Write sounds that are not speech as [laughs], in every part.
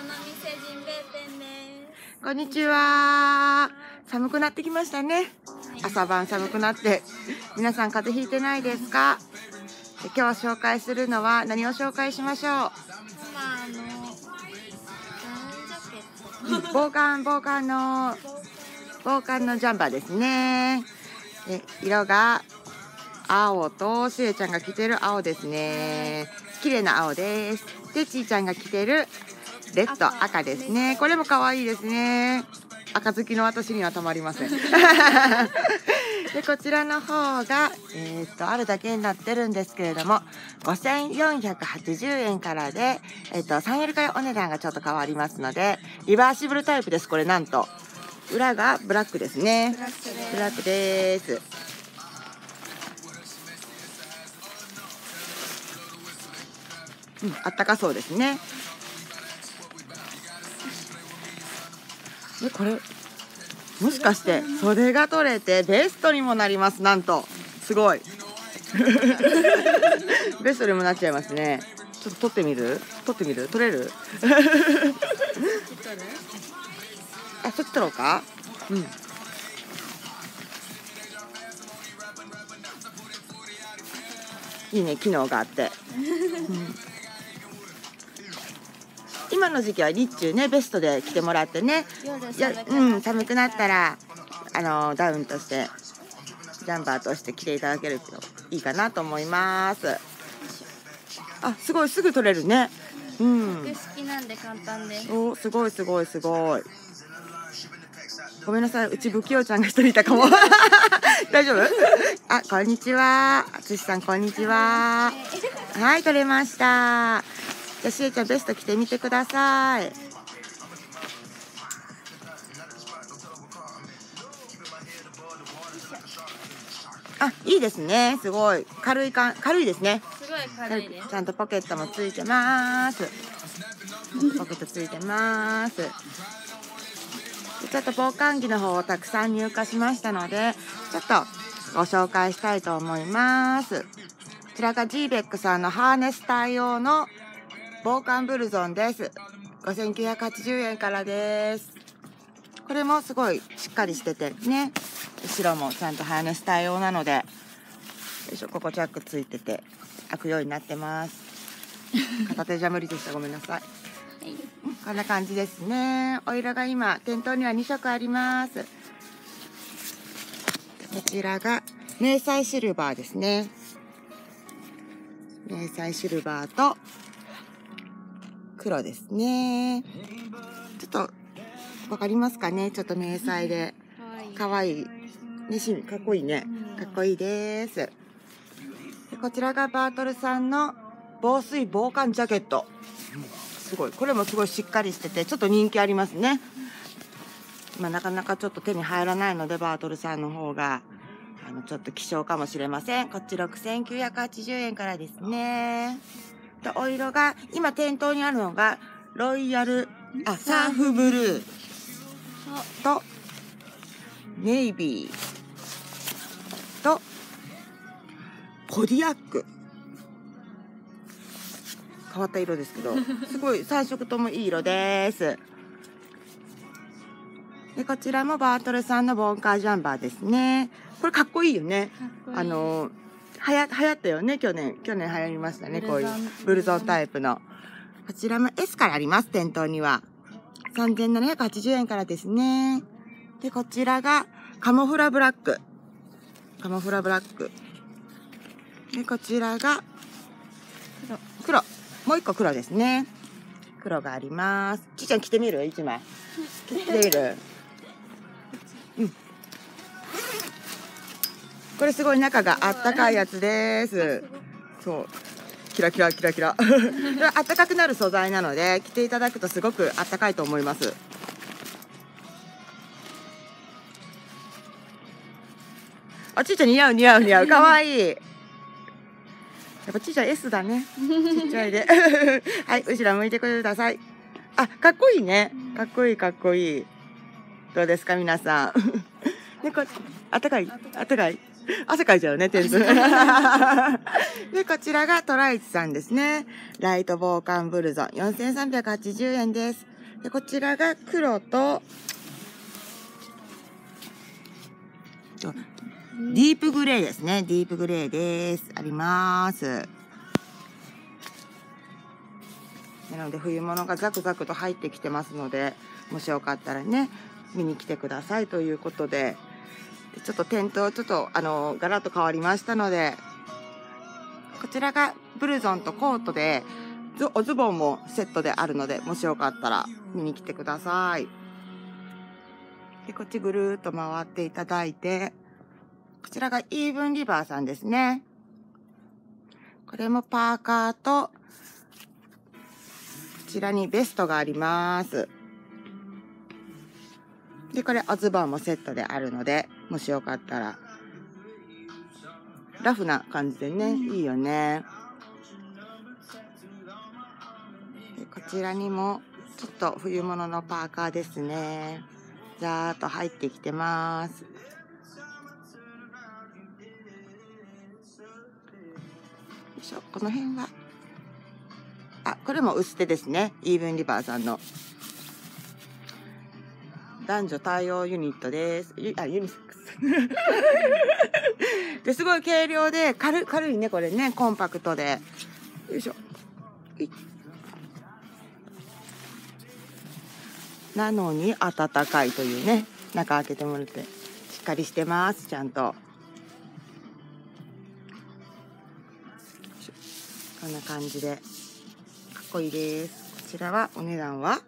この店ジンベエペンですこんにちは。寒くなってきましたね。朝晩寒くなって。皆さん風邪ひいてないですか？で今日紹介するのは何を紹介しましょう？まああの防寒、防寒の、防寒のジャンバーですね。で色が青と、しえちゃんが着てる青ですね。綺麗な青です。で、ちーちゃんが着てるレッド、赤赤ですね。これも可愛いですね。赤好きの私にはたまりません。[laughs] で、こちらの方が、えーっと、あるだけになってるんですけれども、5480円からで、えーっと、3L からお値段がちょっと変わりますので、リバーシブルタイプです、これなんと。裏がブラックですね。ブラックですブラックです。うん、あったかそうですね。で、これ、もしかして袖が取れてベストにもなります、なんと。すごい。[laughs] ベストにもなっちゃいますね。ちょっと取ってみる？取ってみる？取れる？[laughs] あ、そっち取ろうか？うん。いいね、機能があって。うん今の時期は日中ね、ベストで着てもらってね。夜寒くうん、寒くなったら、あの、ダウンとして、ジャンバーとして着ていただけるといいかなと思います。あ、すごい、すぐ取れるね。うん。服式なんで簡単ですおすごいすごいすごいごめんなさいうち不器用ちゃんが一人いたかも [laughs] 大丈夫？あこんにちはあつしさんこんにちははい取れましたじゃあしえちゃんベスト着てみてくださいあいいですねすごい軽いか軽いですねすごい軽いですちゃんとポケットもついてます。ポケットついてます。でちょっと防寒着の方をたくさん入荷しましたので、ちょっとご紹介したいと思います。こちらが g ベックさんのハーネス対応の防寒ブルゾンです。5980円からです。これもすごいしっかりしててね、後ろもちゃんとハーネス対応なので、よいしょ、ここチャックついてて開くようになってます。片手じゃ無理でした。ごめんなさい。こんな感じですね。お色が今、店頭には2色あります。こちらが、迷彩シルバーですね。迷彩シルバーと、黒ですね。ちょっと、わかりますかね？ちょっと迷彩で。かわいい。ね、しかっこいいね。かっこいいです。でこちらがバートルさんの防水防寒ジャケット。すごい。これもすごいしっかりしてて、ちょっと人気ありますね。まあ、なかなかちょっと手に入らないので、バートルさんの方が、あの、ちょっと希少かもしれません。こっち6980円からですね。と、お色が、今店頭にあるのが、ロイヤル、あ、サーフブルーと、ネイビーとコディアック。変わった色ですけど [laughs] すごい3色ともいい色です。でこちらもバートルさんのボンカージャンバーですね。これかっこいいよね。いい。あのはや流行ったよね。去年去年流行りましたね。こういうブブルゾンタイプの。こちらも S からあります。店頭には。3780円からですね。でこちらがカモフラブラック。カモフラブラック。でこちらが黒。もう一個黒ですね。黒があります。ちいちゃん着てみる？一枚。着てみる？う [laughs] んこれすごい中があったかいやつです。そう。キラキラキラキラ。こ [laughs] れあったかくなる素材なので着ていただくとすごくあったかいと思います。あちいちゃん似合う似合う似合う。かわいい。やっぱちいちゃん S だね。ちっちゃいで。[laughs] はい後ろ向いてください。あかっこいいね。かっこいいかっこいい。どうですか皆さん。[laughs] ねこあったかい？あったかい？[laughs] 汗かいちゃうね、テント。で、こちらがトライチさんですね。ライト防寒ブルゾン、4380円です。で、こちらが黒と、とディープグレーですね。ディープグレーです。あります。なので冬物がザクザクと入ってきてますのでもしよかったらね見に来てくださいということででちょっと店頭ちょっとあのガラッと変わりましたのでこちらがブルゾンとコートでおズボンもセットであるのでもしよかったら見に来てくださいでこっちぐるーっと回っていただいてこちらがイーブンリバーさんですねこれもパーカーとこちらにベストがあります。で、これおズボンもセットであるので、もしよかったら、ラフな感じでね、いいよね。でこちらにも、ちょっと冬物のパーカーですね。ざーっと入ってきてます。よいしょ、この辺はあ、これも薄手ですね。イーブンリバーさんの。男女対応ユニットです。ゆあ、ユニセックス。[laughs] ですごい軽量で軽軽いね、これね、コンパクトで。よいしょ。なのに暖かいというね、中開けてもらって、しっかりしてます、ちゃんと。こんな感じで。かっこいいです。こちらはお値段は？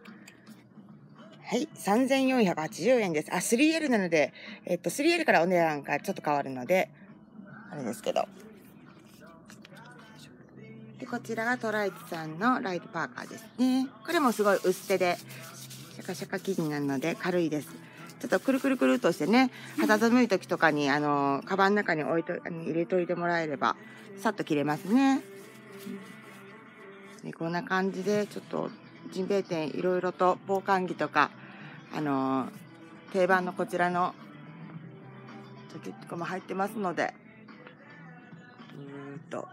はい、3480円です。あ、3L なので、えっと、3L からお値段がちょっと変わるので、あれですけど。で、こちらがトライチさんのライトパーカーですね。これもすごい薄手で、シャカシャカ生地なので軽いです。ちょっとくるくるくるっとしてね、肌寒い時とかに、あの、カバンの中に置いと、入れといてもらえれば、さっと切れますね。ね、こんな感じでちょっとジンベエ店いろいろと防寒着とかあの定番のこちらのジャケットも入ってますのでうーっと。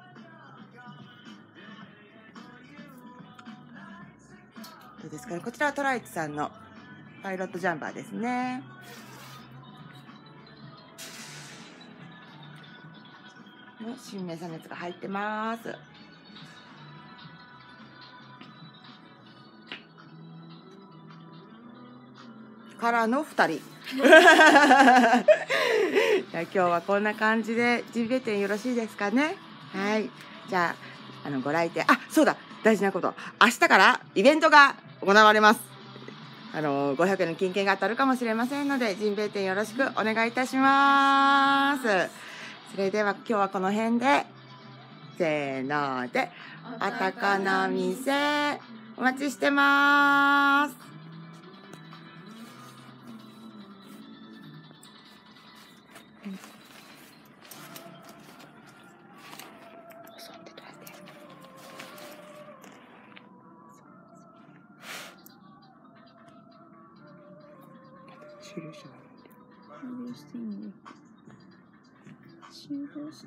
どうですかね？こちらはトライチさんのパイロットジャンバーですね。の新名産のやつが入ってます。からの2人。[laughs] じゃあ今日はこんな感じでジンベエ店よろしいですかね？はい。じゃああのご来店。あそうだ。大事なこと。明日からイベントが行われます。あの500円の金券が当たるかもしれませんのでジンベエ店よろしくお願いいたします。それでは今日はこの辺で。せーのであたかな店お待ちしてます finish it. Understand me. See just.